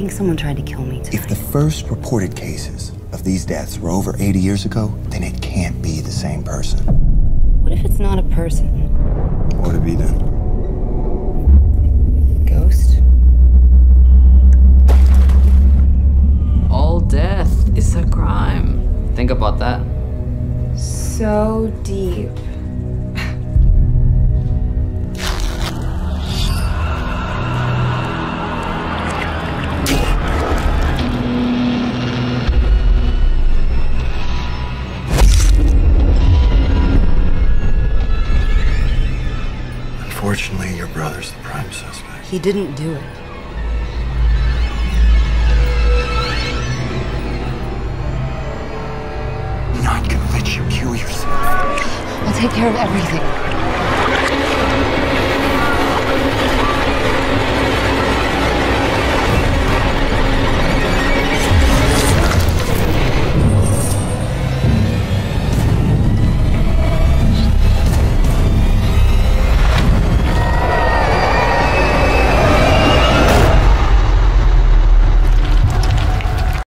think someone tried to kill me tonight. If the first reported cases of these deaths were over 80 years ago, then it can't be the same person. What if it's not a person? What would it be then? Ghost? All death is a crime. Think about that. So deep. Unfortunately, your brother's the prime suspect. He didn't do it. I'm not gonna let you kill yourself. I'll take care of everything.